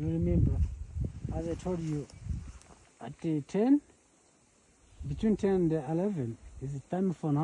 You remember, as I told you, at uh, 10, between 10 and 11 is the time for now.